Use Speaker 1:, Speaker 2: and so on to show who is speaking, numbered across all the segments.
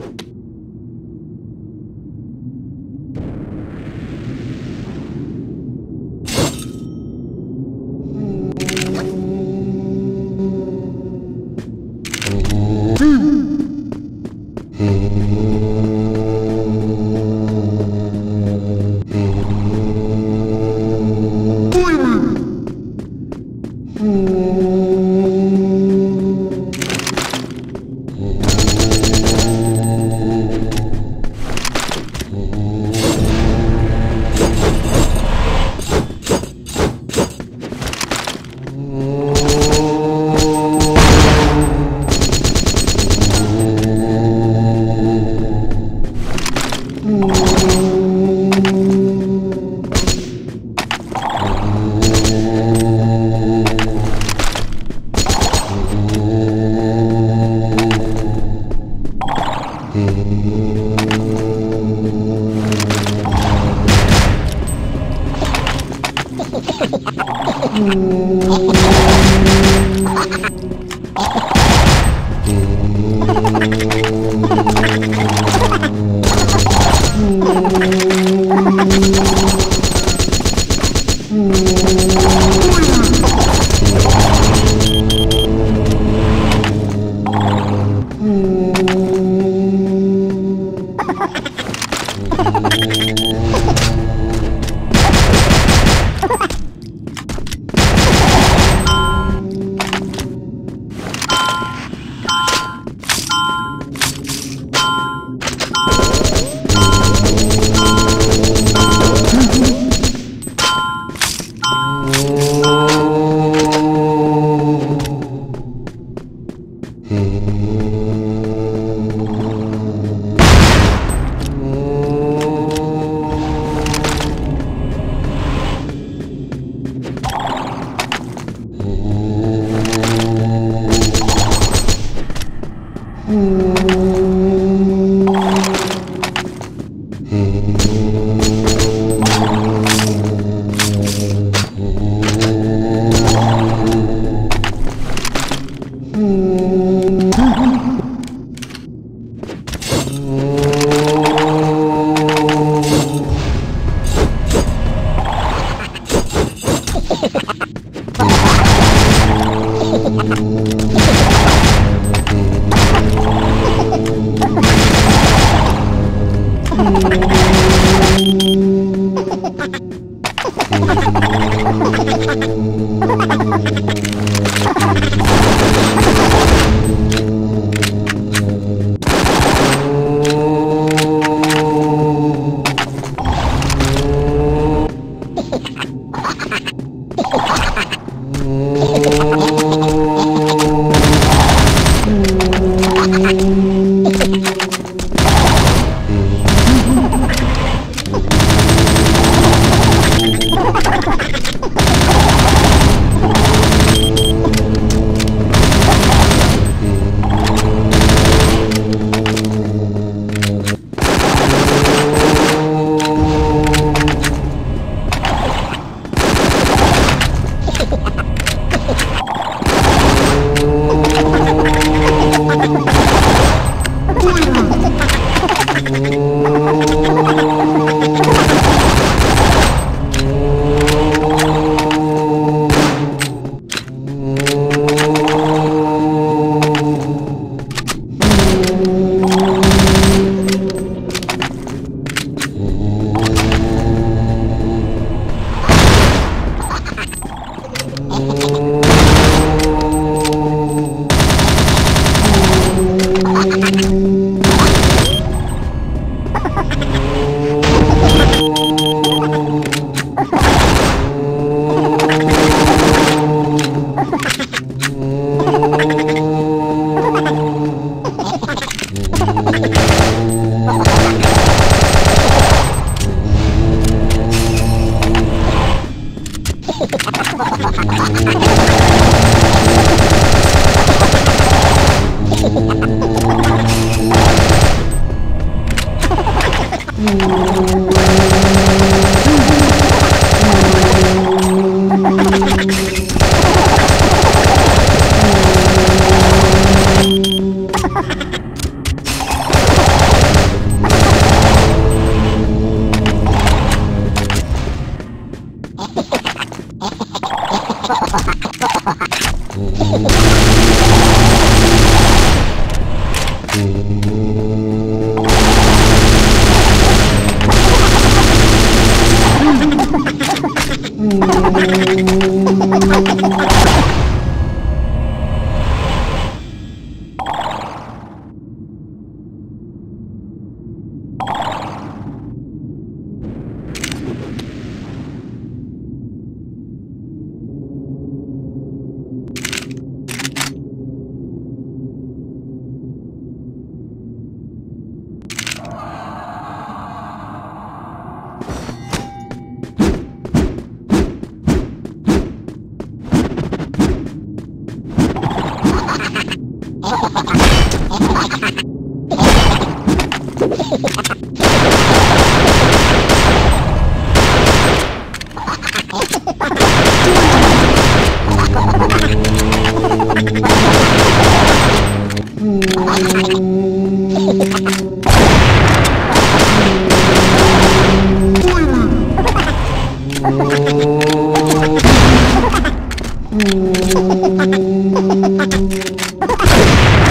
Speaker 1: Two. Hmm. Ooh. Mm-hmm. Ha ha ha ha! Oh, my God.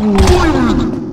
Speaker 1: Yeah.